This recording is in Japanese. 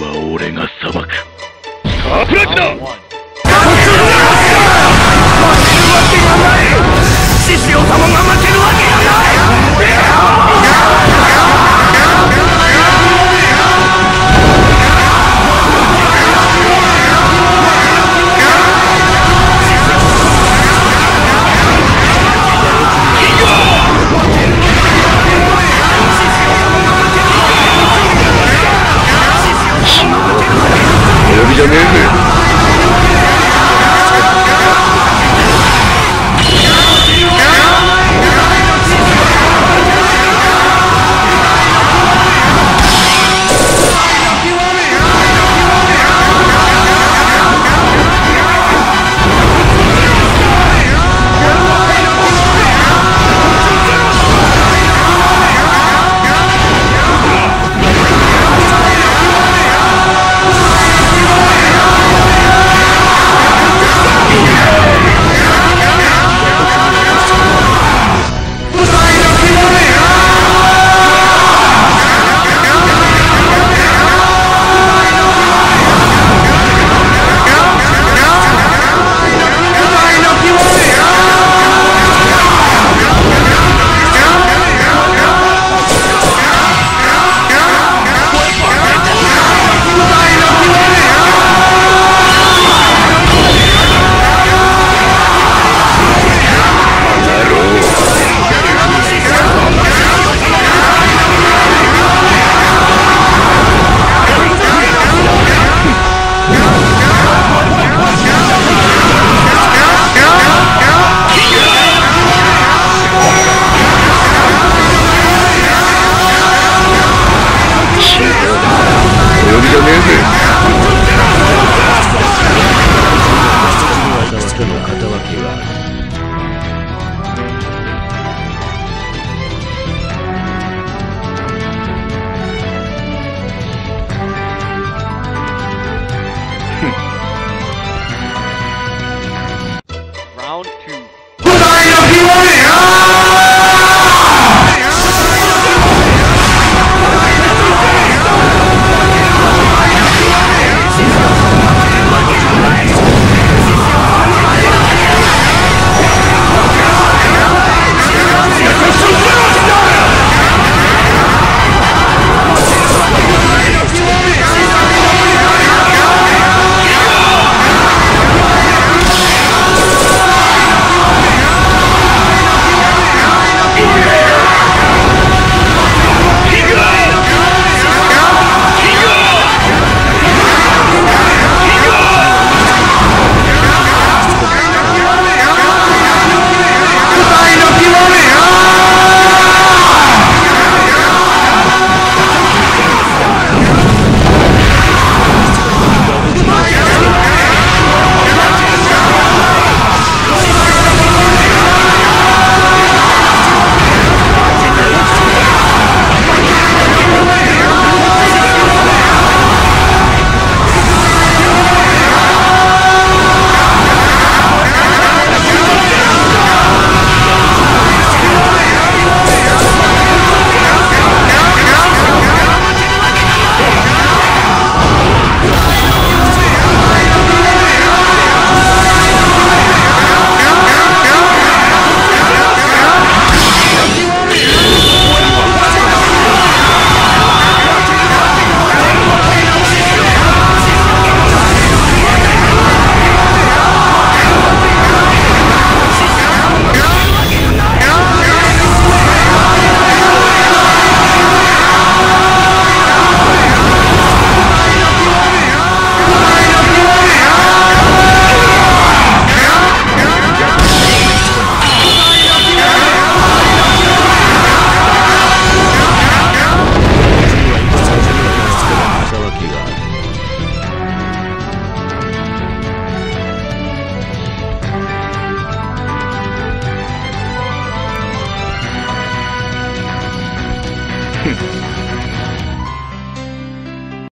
ば俺が裁く。サプラキだつての肩書は